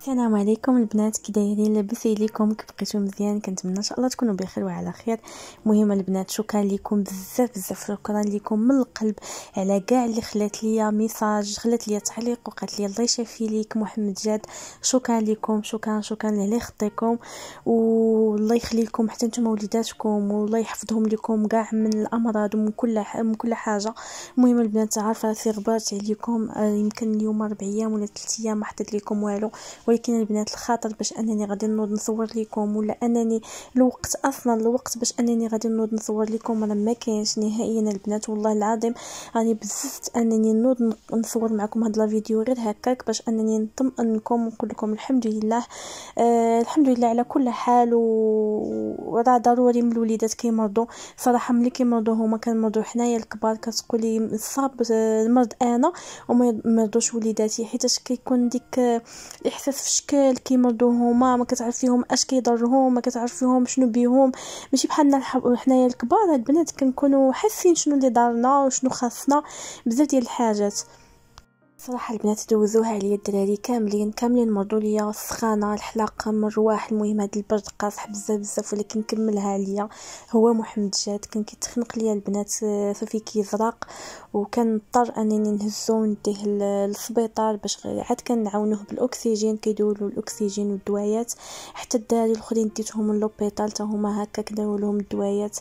السلام عليكم البنات كي دايرين لاباس عليكم كي بقيتو مزيان كنتمنى إن شاء الله تكونوا بخير وعلى خير. المهم البنات شكرا لكم بزاف بزاف شكرا لكم من القلب على كاع اللي خلات ليا message خلات ليا تعليق وقالت لي الله يشافي ليك محمد جاد. شكرا لكم شكرا شكرا لله خطيكم والله يخلي لكم حتى نتوما وليداتكم والله يحفظهم لكم كاع من الأمراض ومن كل من كل حاجة. المهم البنات عارفة راسي غبرت عليكم آه، يمكن اليوم ربع أيام ولا ثلاث أيام ما حطيت لكم والو. ولكن البنات الخاطر باش انني غادي نوض نصور لكم ولا انني الوقت أصلا الوقت باش انني غادي نوض نصور لكم راه ما كاينش نهائيا البنات والله العظيم راني بزفت انني نوض نصور معكم هاد لا فيديو غير هكاك باش انني نطمئنكم ونقول لكم الحمد لله آه الحمد لله على كل حال وراه ضروري من الوليدات كيمرضوا. صراحة ملي كيمرضوا هما كنمرضوا حنايا الكبار كتقولي صاب المرض أنا وما يمرضوش وليداتي حيت كيكون ديك الاحساس في شكل هما ما كتعرفيهم أش كيضرهم ما كتعرفيهم شنو بيهم. ماشي بحالنا حنايا الكبار البنات كنكونوا حاسين شنو اللي دارنا وشنو خاصنا بزاف ديال الحاجات. صراحة البنات دوزوها عليا الدراري كاملين كاملين مرضوا ليا السخانة الحلاقة مروح المهم هاد البرد قاصح بزاف بزاف ولكن كملها عليا هو محمد جاد كان كيتخنق ليا البنات صافي كيزرق وكنضطر أنني نهزو ونديه للسبيطار باش عاد كنعاونوه بالأكسجين كيديروا الأكسجين والدوايات. حتى الدراري الأخرين ديتهم لوبيطال حتى هما هكا كداو لهم الدوايات.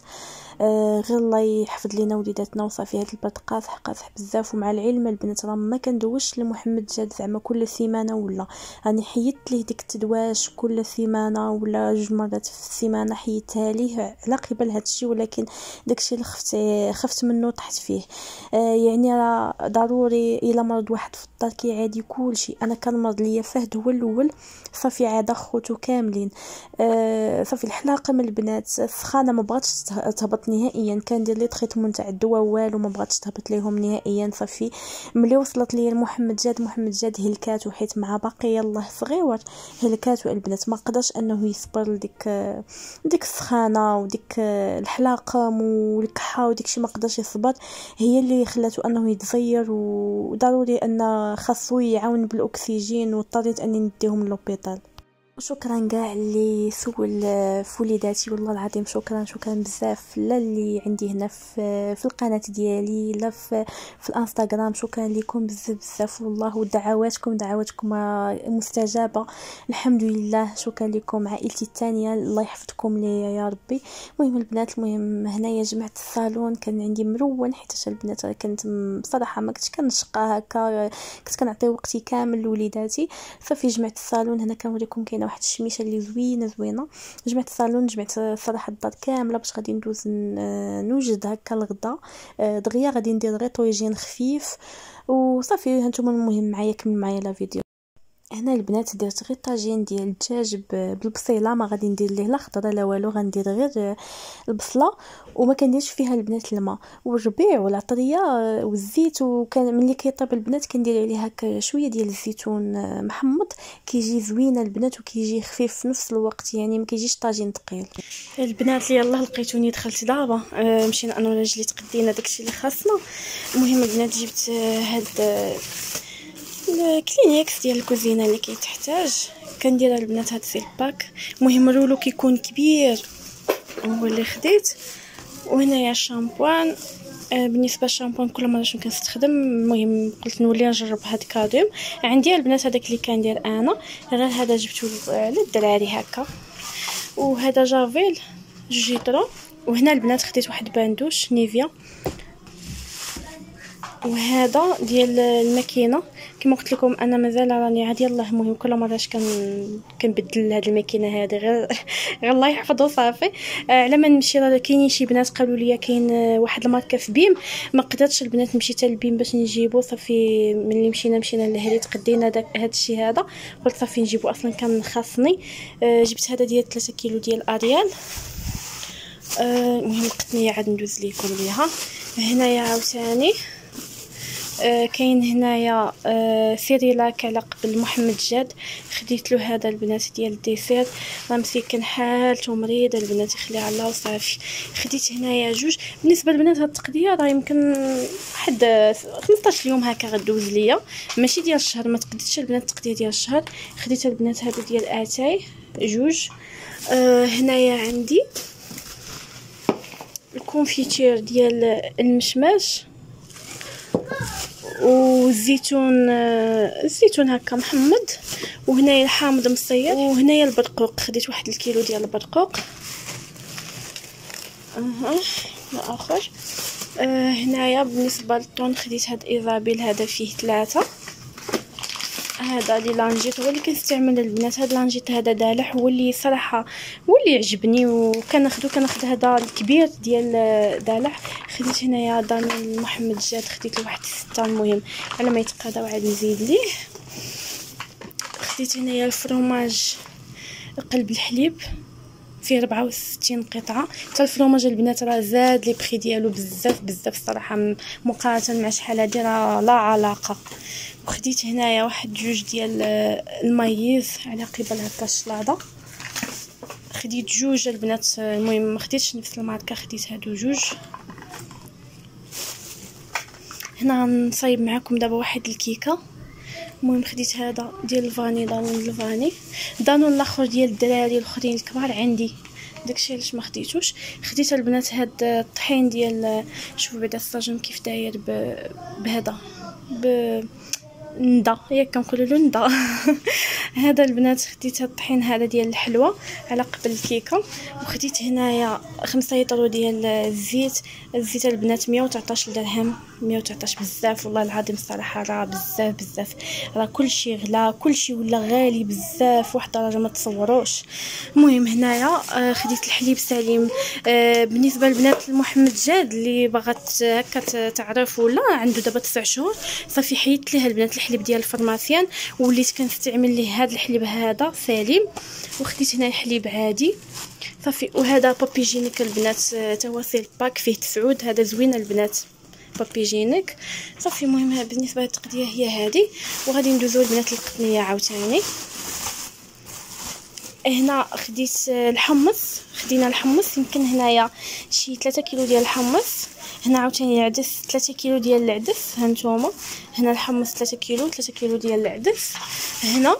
آه غير الله يحفظ لينا وليداتنا وصافي هاد البرد قاصح قاصح بزاف. ومع العلم البنات راه ما كندوش لمحمد جاد زعما كل سيمانه ولا؟ راني حيدت ليه ديك التدواش كل سيمانه ولا جوج مرات في السيمانه حيدتها ليه على قبل هادشي ولكن داكشي اللي خفت خفت منه طحت فيه. آه يعني راه ضروري إلا مرض واحد في الدار كيعادي كلشي. أنا كنمرض ليا فهد هو الأول صافي عاد خوتو كاملين. آه صافي الحلاقة من البنات السخانة ما بغاتش تهبط نهائيا. كندير لي تريتمون تاع الدواء والو ما بغاتش تهبط ليهم نهائيا صافي. ملي وصلت لي محمد جاد محمد جاد هلكات وحيت مع باقي يلاه صغيور هلكات البنات ما قدرش أنه يصبر ديك ديك السخانة وديك الحلاقه والكحة وديك شي ما قدرش يصبر. هي اللي خلاته أنه يتغير وضروري أن خاصو يعاون بالأكسجين واضطريت أني نديهم لوبيطال. شكرا كاع اللي سول في وليداتي والله العظيم شكرا شكرا بزاف. لا اللي عندي هنا في, في القناة ديالي لا في, في الانستغرام. شكرا لكم بزاف بزاف. والله ودعواتكم دعواتكم مستجابة. الحمد لله. شكرا لكم. عائلتي الثانية الله يحفظكم لي يا ربي. المهم البنات المهم هنايا جمعت الصالون. كان عندي مرون حيت البنات كنت بصراحة ما كنتش كنشقى هكا كنت كنعطي وقتي كامل لوليداتي. صافي جمعت الصالون هنا كنوريكم كاينة واحد الشميشة اللي زوينة زوينة. جمعت الصالون جمعت صراحة الدار كاملة باش غادي ندوز نوجد هكا الغدا. آه، دغيا غادي ندير غير طويجين خفيف. وصافي هانتوما المهم معايا كمل معايا لا فيديو. هنا البنات درت غير طاجين ديال الدجاج بالبصيلة ما غادي ندير ليه لا خضره لا والو غندير غير البصلة وما كنديرش فيها البنات الماء والربيع والعطرية والزيت. وكان ملي كيطيب البنات كندير عليه هكا شوية ديال الزيتون محمض كيجي زوين البنات وكيجي خفيف في نفس الوقت يعني ما كيجيش طاجين ثقيل البنات يلاه لقيتوني دخلت دابا. آه، مشينا أنا وراجلي تقدينا داكشي اللي خاصنا. المهم البنات جبت هاد الكلينكس ديال الكوزينة اللي كيتحتاج. كندير البنات هاد pack المهم rouleau كيكون كبير. هو اللي خديت. وهنايا الشامبوان آه بالنسبة للشامبوان كل مرة شنو كنستخدم المهم قلت نولي نجرب هاد كادوم عندي البنات هذاك اللي كندير أنا. غير هذا جبتو للدراري هكا. وهذا جافيل. جيترو. وهنا البنات خديت واحد bain douche نيفيا. وهذا ديال الماكينة. كما قلت لكم أنا مازال راني عادي الله المهم كل مرة كن كنبدل هاد الماكينة هذه غير غير الله يحفظه صافي. آه على ما نمشي راه كاينين شي بنات قالوا لي كاين واحد الماركة في بيم. ما قدرتش البنات مشيت حتى لبيم باش نجيبو. صافي ملي مشينا مشينا لهادي تقدينا داك هادشي هذا. قلت صافي نجيبو. أصلا كان خاصني. آه جبت هذا ديال 3 كيلو ديال أريال. آه المهم القطنيه عاد ندوز ليكم بها. هنايا عاوتاني. آه كاين هنايا آه سيريلاك على قبل محمد جاد. خديت له هذا البنات ديال ال dessert راه مسكين حالته مريضه البنات يخليها الله وصافي. خديت هنايا جوج. بالنسبة للبنات هاد التقديه راه يمكن واحد 15 يوم هكا غدوز ليا. ماشي ديال الشهر ما تقديتش البنات التقديه ديال الشهر. خديت البنات هادو ديال آتاي جوج. آه هنايا عندي ال confiture ديال المشماش. والزيتون الزيتون هكا محمض وهنايا الحامض مصير. وهنايا البرقوق خديت واحد الكيلو ديال البرقوق. أها الآخر آه هنايا بالنسبة للطون خديت هاد ايزابيل هذا فيه ثلاثة. هذا لي لانجيت هو اللي كنستعمل البنات. هذا لانجيت هذا دالح هو اللي صراحة هو اللي عجبني. وكناخذو كناخذ هذا الكبير ديال دالح. خديت هنايا داني محمد جاد خديت له واحد ستة. المهم على ما يتقادى وعاد نزيد ليه. خديت هنايا الفرomاج قلب الحليب فيه 64 قطعة. حتى ال fromage البنات راه زاد le prix ديالو بزاف بزاف الصراحه مقارنة مع شحال هادي راه لا علاقة. وخديت هنايا واحد جوج ديال ال maïs على قبل هكا الشلاضة. خديت جوج البنات المهم ما خديتش نفس الماركة خديت هادو جوج. هنا غنصايب معكم دابا واحد الكيكة. المهم خديت هذا ديال ال vanille دانون ال vanille. دانون الآخر ديال الدراري الأخرين الكبار عندي. داكشي علاش ما خديتوش. خديت البنات هاد الطحين ديال شوفوا بعدا الساجن كيف داير بهذا ب ندا. ياك كنقولوا له ندا. هذا البنات خديت الطحين هذا ديال الحلوى على قبل الكيكة وخديت هنايا 5 لتر ديال الزيت. الزيت البنات 119 درهم 119 بزاف والله العظيم الصراحه راه بزاف بزاف. راه كلشي غلا كلشي ولا غالي بزاف واحد الدرجة ما تصوروش. المهم هنايا آه خديت الحليب سليم. آه بالنسبة للبنات محمد جاد اللي باغات هكا تعرف ولا عنده دابا 9 شهور صافي حيدت ليها البنات الحليب ديال ال pharmacien وليت كنستعمل ليه هذا الحليب هذا سليم. وخديت هنا الحليب عادي. صافي. وهذا papier hygiénique البنات. تا هو سيل باك. فيه تسعود. هذا زوين البنات. بابيجينيك صافي. المهم بالنسبة للتقديه هي هذه وغادي ندوزو البنات القطنية عاوتاني. هنا خديت الحمص. خدينا الحمص. يمكن هنايا شي 3 كيلو ديال الحمص. هنا عاوتاني العدس 3 كيلو ديال العدس هانتوما هنا الحمص 3 كيلو 3 كيلو ديال العدس. هنا.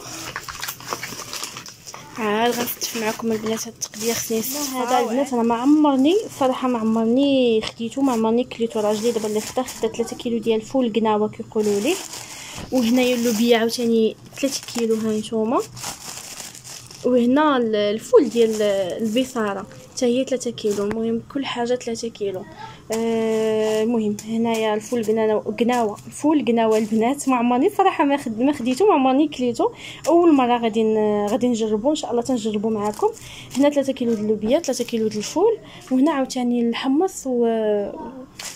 عاد غنستف معكم البنات هاد التقديه خصني هذا البنات أنا ما عمرني صراحة ما عمرني خديتو ما عمرني كليتو راجلي. دابا اللي خدا خدا 3 كيلو ديال الفول قناوة كيقولوا ليه وهنايا اللوبيا عاوتاني 3 كيلو هانتوما وهنا الفول ديال البصارة حتى هي 3 كيلو. المهم كل حاجة 3 كيلو. آه المهم هنايا الفول قناوه قناوه الفول قناوه البنات. ما عمرني صراحة ما خد ما خديتو ما عمرني كليتو. أول مرة غادي غادي نجربو إن شاء الله تنجربو معاكم. هنا 3 كيلو د اللوبيا 3 كيلو د الفول وهنا عاوتاني الحمص و...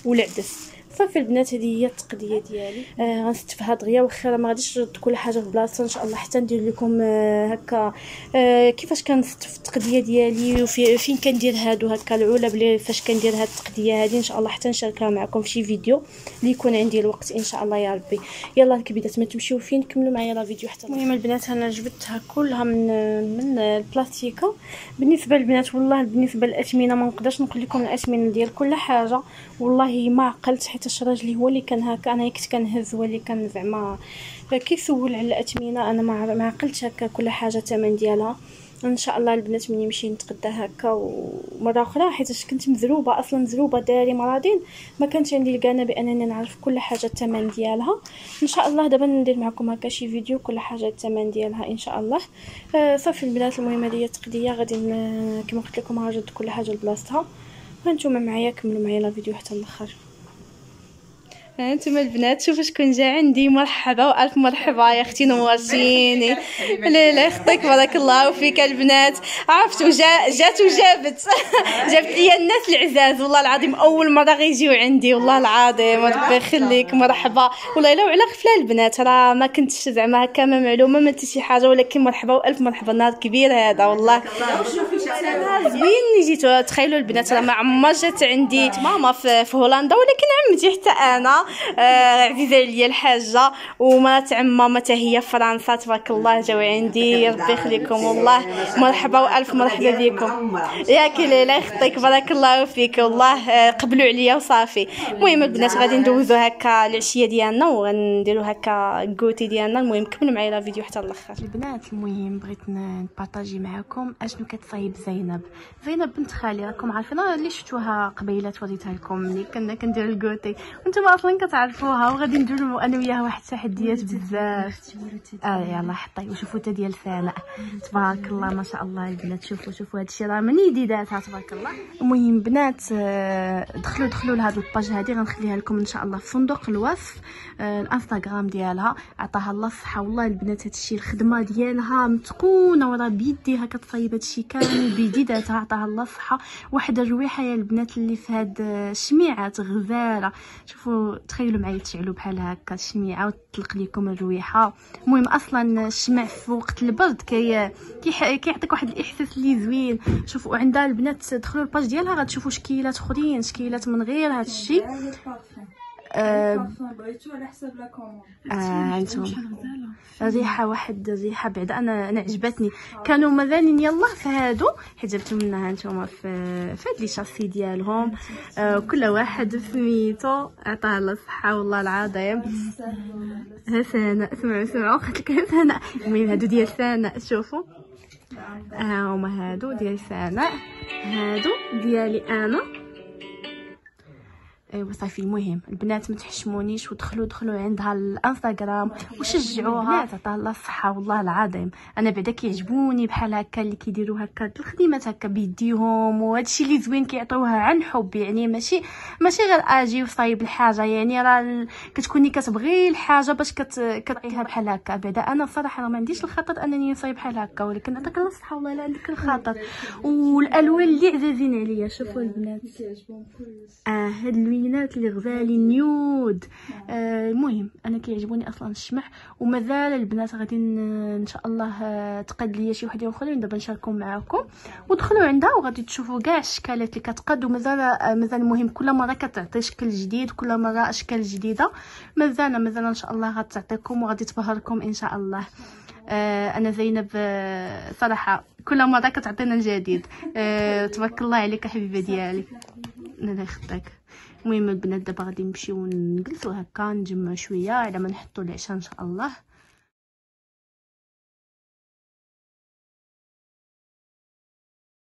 والعدس صافي البنات هذه هي التقديه ديالي؟ آه غنستفها دغيا واخا ما غاديش نرد كل حاجة في بلاصتها إن شاء الله حتى ندير لكم آه هكا. آه كيفاش كنستف التقديه ديالي؟ وفي فين كندير هادو؟ هكا العلا بلي فاش كندير هاد التقديه هذه إن شاء الله حتى نشاركها معكم في شي فيديو اللي يكون عندي الوقت إن شاء الله يا ربي. يلا الكبيدات ما تمشيو فين كملوا معايا لا فيديو حتى المهم البنات أنا جبتها كلها من من البلاستيكة. بالنسبة للبنات والله بالنسبة للأثمنة ما نقدرش نقول لكم الأثمنة ديال كل حاجة. والله ما عقلت حيت راجلي هو اللي كان هكا أنا كنت كنهز هو اللي كان زعما كيسول على الاثمنه أنا ما عقلتش هكا كل حاجة الثمن ديالها. إن شاء الله البنات ملي نمشي نتغدى هكا. ومرة أخرى حيت كنت مزروبه أصلا مزروبه داري مرضين. ما كانش عندي القناه بانني نعرف كل حاجة الثمن ديالها. إن شاء الله دابا ندير معكم هكا شي فيديو كل حاجة الثمن ديالها إن شاء الله. آه صافي البنات المهم هذه التقديه غادي كما قلت لكم غنرد كل حاجة لبلاصتها. وأنتم معايا كملوا معايا لا فيديو حتى الأخر. أنتم البنات شوفوا شكون جا عندي مرحبا وألف مرحبا يا أختي نورتيني لا لا يخطيك بارك الله فيك البنات. عرفتوا جا جات وجابت. جابت لي الناس العزاز والله العظيم أول مرة غيجيو عندي والله العظيم. ربي يخليك مرحبا. والله إلا وعلى غفلة البنات راه ما كنتش زعما هكا ما معلومة ما شي حاجة ولكن مرحبا وألف مرحبا نهار كبير هذا والله. زوين جيتو تخيلوا البنات راه ما عمر جات عندي ماما في, هولندا ولكن عمتي حتى أنا آه عزيزة عليا الحاجة. ومرات عم ماما حتى هي في فرنسا تبارك الله جاو عندي. ربي يخليكم والله. مرحبا وألف مرحبا بكم. ياك ليلى يخطيك بارك الله فيك والله. آه، قبلوا عليا وصافي. المهم البنات غادي ندوزو هكا العشية ديالنا وغنديرو هكا الكوتي ديالنا. المهم كملوا معايا لا فيديو حتى الأخر. البنات المهم بغيت نبارطاجي معكم أشنو كتصايب زينب. زينب بنت خالي راكم عارفين؟ اللي شفتوها قبيلة وريتها لكم ملي كنا كندير الكوتي. وأنتم أصلا كتعرفوها وغادي نديرو أنا وياها واحد التحديات بزاف. آه يلا حطي وشوفوا تا ديال سناء تبارك الله ما شاء الله البنات شوفوا شوفوا هادشي راه من يديداتها تبارك الله. المهم بنات آه، دخلوا دخلوا لهاد الباج هادي غنخليها لكم إن شاء الله في صندوق الوصف آه، الإنستغرام ديالها. عطاها الله الصحة والله البنات هادشي الخدمة ديالها متقونة وراه بيديها كتصايب هادشي كامل. بيديداتها عطاها الله الصحة. واحد الرويحه يا البنات اللي في هاد الشميعات غزاله شوفوا تخيلوا معايا تشعلوا بحال هكا الشميعه وتطلق لكم الرويحه المهم أصلا الشمع في وقت البرد كي كيعطيك واحد الإحساس اللي زوين. شوفوا عندها البنات تدخلوا الباج ديالها غتشوفوا شكيلات أخرين شكيلات من غير هذا الشيء آه أنتم ريحه واحد ريحه بعدا أنا أنا عجبتني. كانوا مازالين يلا في هادو حيت جبت منها أنتم في في هاد لي شاسي ديالهم آه كل واحد سميتو عطاه الله الصحة والله العظيم. ها سناء سمعوا سمعوا قلت لك سناء المهم هادو ديال سناء شوفوا. ها هما هادو ديال سناء هادو ديالي أنا. ايوا صافي المهم البنات ما تحشمونيش ودخلوا دخلوا عندها الانستغرام وشجعوها. عطاها الله الصحة والله العظيم. أنا بعدا كيعجبوني بحال هكا اللي كيديروا هكا الخدمات هكا بيديهم وهادشي اللي زوين كيعطيوها عن حب. يعني ماشي ماشي غير آجي وصايب الحاجة. يعني راه كتكوني كتبغي الحاجة باش كتعطيها بحال هكا. بعدا أنا الصراحه راه ما عنديش الخطر أنني نصايب بحال هكا ولكن عطاك الله الصحة والله لا عندك الخطر والألوان اللي عزازين عليا شوفوا البنات. آه هاد اللي غزالين نيود. آه المهم أنا كيعجبوني أصلا الشمع ومازال البنات غادي إن شاء الله آه، تقاد ليا شي وحدين أخرين. دابا نشاركهم معكم ودخلوا عندها وغادي تشوفوا كاع الشكالات اللي كتقاد. ومازال آه، مازال المهم كل مرة كتعطي شكل جديد كل مرة أشكال جديدة. مازال مازال إن شاء الله غتعطيكم وغادي تبهركم إن شاء الله. آه أنا زينب آه صراحة كل مرة كتعطينا الجديد آه تبارك الله عليك حبيبة ديالي. الله يخطيك المهم البنات دابا غادي نمشيو نجلسو هكا نجمعو شوية على ما نحطو العشاء إن شاء الله.